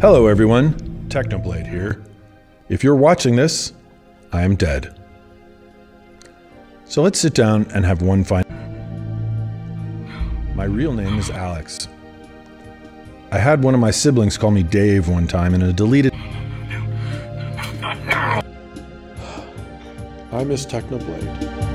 Hello, everyone. Technoblade here. If you're watching this, I am dead. So let's sit down and have one final. My real name is Alex. I had one of my siblings call me Dave one time in a deleted. I miss Technoblade.